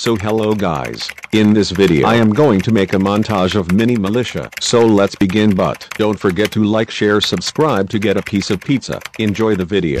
So hello guys, in this video I am going to make a montage of mini militia. So let's begin but don't forget to like share subscribe to get a piece of pizza. Enjoy the video.